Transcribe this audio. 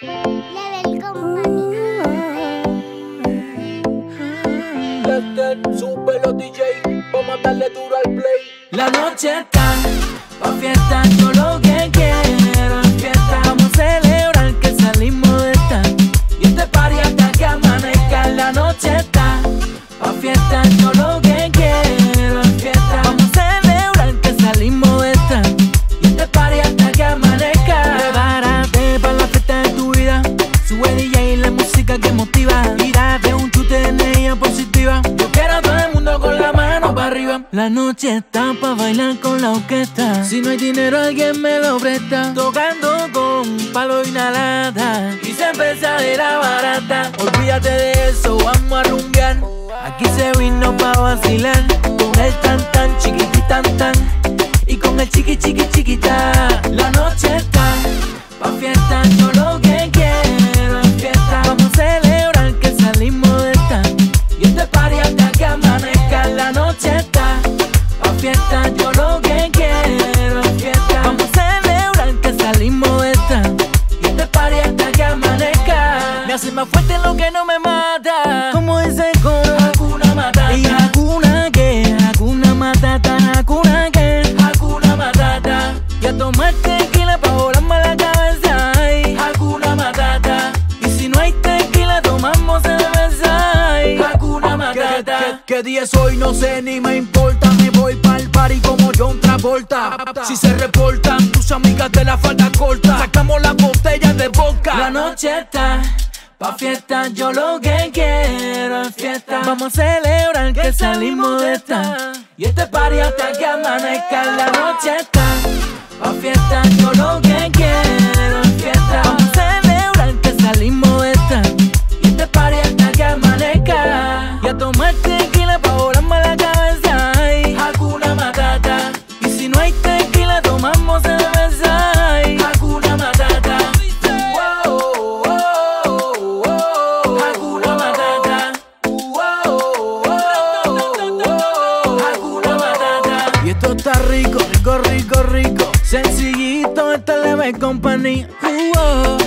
Level Company. Lester, sube los DJ, vamos a darle duro al play. La noche está pa' fiesta, yo La noche está pa' bailar con la orquesta. Si no hay dinero, alguien me lo presta. Tocando con palo y inhalada. Y cerveza barata. Olvídate de eso, vamos a rumbear. Aquí se vino pa' vacilar. Con el tan tan chiquiti tan tan. Y con el chiqui chiqui chiquita. La noche está pa' fiesta. Más fuerte lo que no me mata. Como el coro. Hakuna Matata. Y Hakuna que, Hakuna Matata, Hakuna que, Hakuna Matata. Y a tomar tequila pa' volarme la cabeza. Ay, Hakuna Matata. Y si no hay tequila, tomamos cerveza. Ay, Hakuna ¿Qué, Matata. qué- qué día es hoy? No sé ni me importa. Me voy pa'l party como John Travolta. Si se reportan tus amigas de la falda corta, sacamos las botellas de boca. La noche está pa' fiesta, yo lo que quiero es fiesta. Vamos a celebrar que salimos de esta. Y este party hasta que amanezca. La noche está pa' fiesta, yo lo que quiero rico, rico, rico, rico. Sencillito, esta leve compañía. Uh, oh,